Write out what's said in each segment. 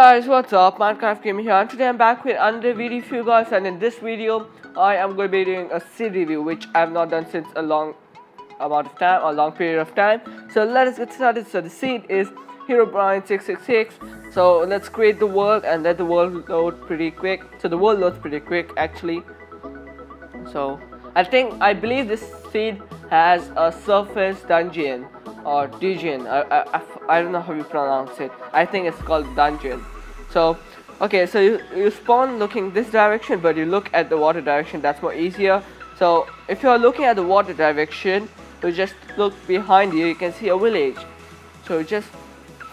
guys, what's up? Minecraft Gamer here and today I'm back with another video for you guys and in this video I am going to be doing a seed review which I have not done since a long amount of time, a long period of time. So let us get started. So the seed is hero Herobrine 666. So let's create the world and let the world load pretty quick. So the world loads pretty quick actually. So I think, I believe this seed has a surface dungeon or dungeon. I, I, I, don't know how you pronounce it. I think it's called dungeon. So, okay, so you, you spawn looking this direction, but you look at the water direction. That's more easier. So, if you're looking at the water direction, you just look behind you. You can see a village. So just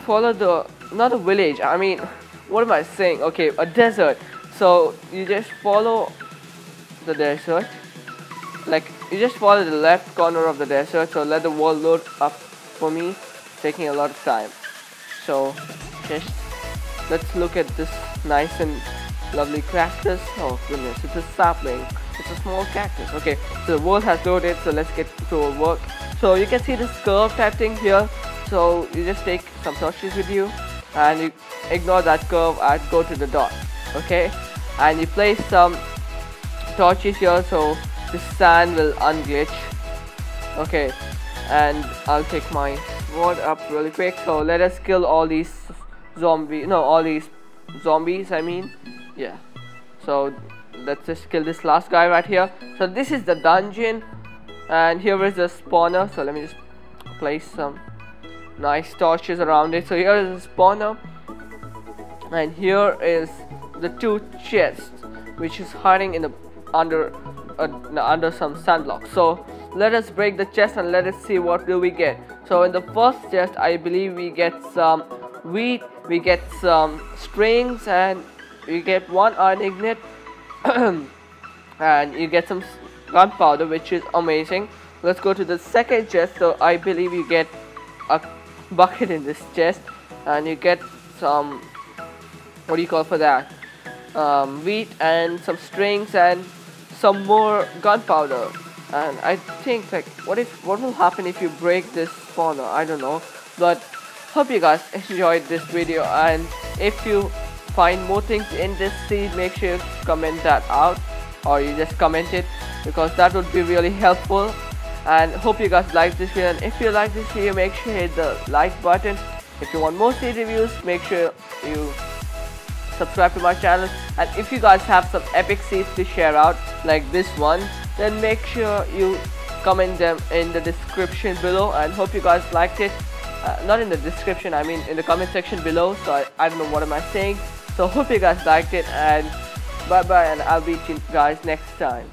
follow the not a village. I mean, what am I saying? Okay, a desert. So you just follow the desert. Like you just follow the left corner of the desert. So let the world load up for me taking a lot of time. So just let's look at this nice and lovely cactus. Oh goodness it's a sapling. It's a small cactus. Okay so the world has loaded so let's get to work. So you can see this curve type thing here. So you just take some torches with you and you ignore that curve and go to the dot okay? And you place some torches here so the sand will unglitch okay and I'll take my sword up really quick. So let us kill all these zombies no all these zombies I mean. Yeah. So let's just kill this last guy right here. So this is the dungeon and here is the spawner. So let me just place some nice torches around it. So here is the spawner and here is the two chests which is hiding in the under uh, under some sand blocks so let us break the chest and let us see what do we get. So in the first chest i believe we get some wheat we get some strings and we get one iron ingot and you get some gunpowder which is amazing. Let's go to the second chest. So i believe you get a bucket in this chest and you get some what do you call for that? Um, wheat and some strings and some more gunpowder and I think like what if what will happen if you break this spawner I don't know. But hope you guys enjoyed this video. And if you find more things in this seed make sure you comment that out. Or you just comment it because that would be really helpful. And hope you guys like this video. And if you like this video make sure you hit the like button. If you want more seed reviews make sure you subscribe to my channel. And if you guys have some epic seeds to share out like this one then make sure you comment them in the description below and hope you guys liked it. Uh, not in the description I mean in the comment section below so I, I don't know what am I saying. So hope you guys liked it and bye bye and I'll meet you guys next time